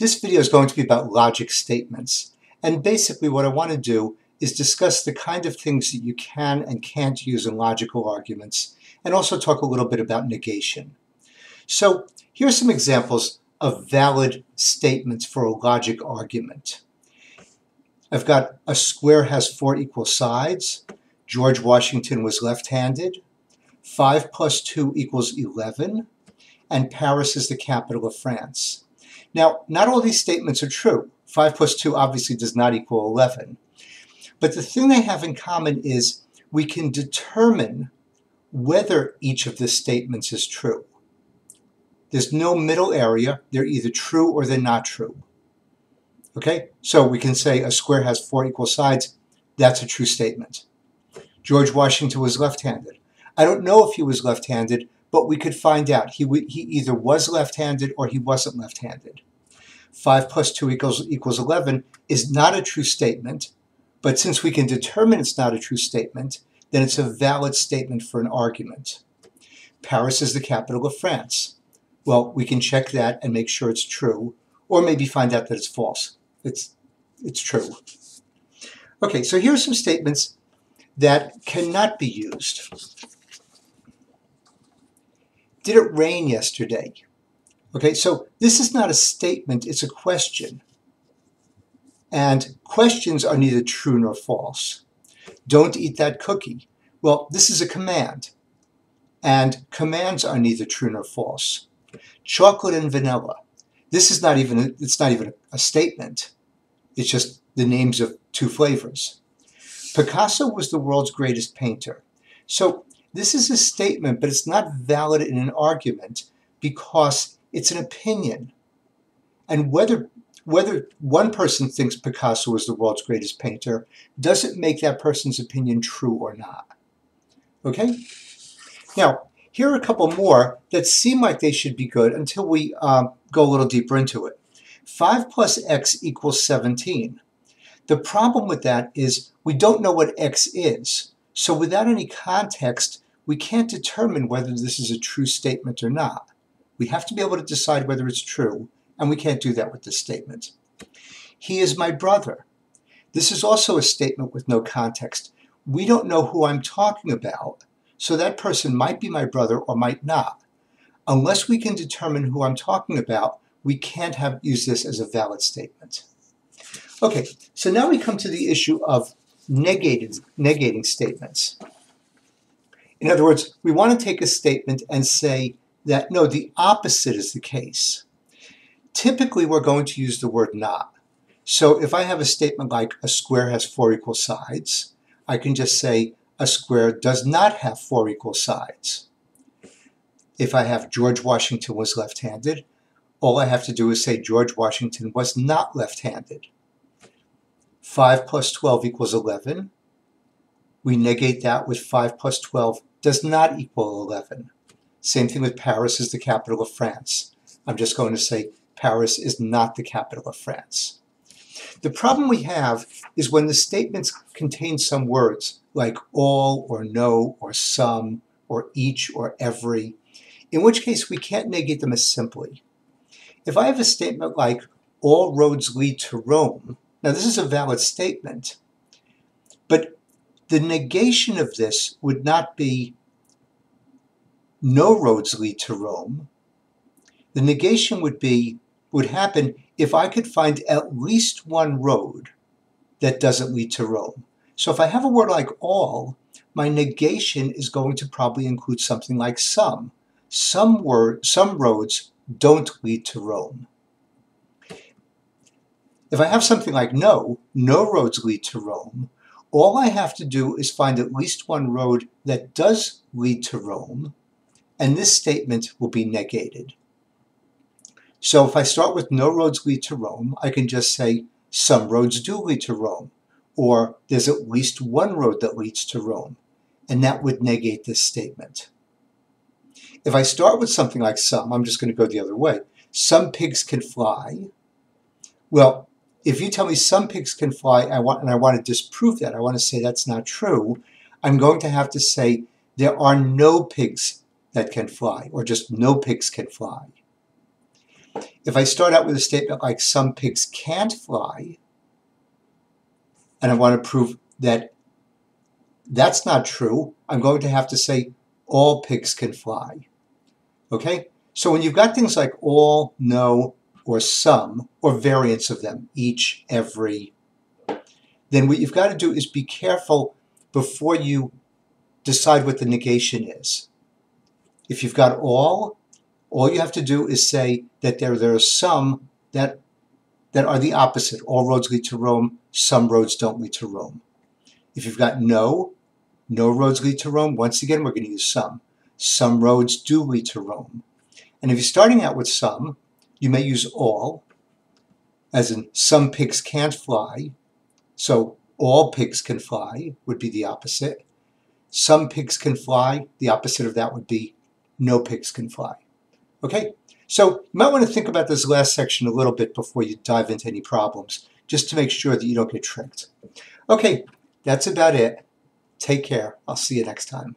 This video is going to be about logic statements. And basically what I want to do is discuss the kind of things that you can and can't use in logical arguments, and also talk a little bit about negation. So here are some examples of valid statements for a logic argument. I've got a square has four equal sides. George Washington was left-handed. 5 plus 2 equals 11. And Paris is the capital of France. Now, not all these statements are true. 5 plus 2 obviously does not equal 11. But the thing they have in common is we can determine whether each of the statements is true. There's no middle area. They're either true or they're not true. Okay, so we can say a square has four equal sides. That's a true statement. George Washington was left-handed. I don't know if he was left-handed, but we could find out. He, he either was left-handed or he wasn't left-handed. 5 plus 2 equals, equals 11 is not a true statement, but since we can determine it's not a true statement, then it's a valid statement for an argument. Paris is the capital of France. Well, we can check that and make sure it's true, or maybe find out that it's false. It's, it's true. Okay, so here are some statements that cannot be used. Did it rain yesterday? Okay, so this is not a statement, it's a question. And questions are neither true nor false. Don't eat that cookie. Well, this is a command. And commands are neither true nor false. Chocolate and vanilla. This is not even it's not even a statement. It's just the names of two flavors. Picasso was the world's greatest painter. So this is a statement, but it's not valid in an argument because it's an opinion. And whether whether one person thinks Picasso is the world's greatest painter doesn't make that person's opinion true or not. Okay? Now, here are a couple more that seem like they should be good until we um, go a little deeper into it. 5 plus x equals 17. The problem with that is we don't know what x is. So without any context, we can't determine whether this is a true statement or not. We have to be able to decide whether it's true, and we can't do that with this statement. He is my brother. This is also a statement with no context. We don't know who I'm talking about, so that person might be my brother or might not. Unless we can determine who I'm talking about, we can't have use this as a valid statement. Okay, so now we come to the issue of negated, negating statements. In other words, we want to take a statement and say that, no, the opposite is the case. Typically, we're going to use the word not. So if I have a statement like a square has four equal sides, I can just say a square does not have four equal sides. If I have George Washington was left-handed, all I have to do is say George Washington was not left-handed. 5 plus 12 equals 11. We negate that with 5 plus 12 does not equal 11. Same thing with Paris is the capital of France. I'm just going to say Paris is not the capital of France. The problem we have is when the statements contain some words like all or no or some or each or every, in which case we can't negate them as simply. If I have a statement like all roads lead to Rome, now this is a valid statement, but the negation of this would not be no roads lead to Rome. The negation would be would happen if I could find at least one road that doesn't lead to Rome. So if I have a word like all, my negation is going to probably include something like some. Some word, some roads don't lead to Rome. If I have something like no, no roads lead to Rome, all I have to do is find at least one road that does lead to Rome, and this statement will be negated. So if I start with no roads lead to Rome, I can just say some roads do lead to Rome, or there's at least one road that leads to Rome, and that would negate this statement. If I start with something like some, I'm just going to go the other way. Some pigs can fly. Well, if you tell me some pigs can fly I want, and I want to disprove that, I want to say that's not true, I'm going to have to say there are no pigs that can fly, or just no pigs can fly. If I start out with a statement like some pigs can't fly, and I want to prove that that's not true, I'm going to have to say all pigs can fly. Okay? So when you've got things like all, no, or some, or variants of them, each, every, then what you've got to do is be careful before you decide what the negation is. If you've got all, all you have to do is say that there, there are some that, that are the opposite. All roads lead to Rome, some roads don't lead to Rome. If you've got no, no roads lead to Rome, once again, we're going to use some. Some roads do lead to Rome. And if you're starting out with some, you may use all, as in some pigs can't fly, so all pigs can fly would be the opposite. Some pigs can fly, the opposite of that would be no pigs can fly. Okay, so you might want to think about this last section a little bit before you dive into any problems, just to make sure that you don't get tricked. Okay, that's about it. Take care. I'll see you next time.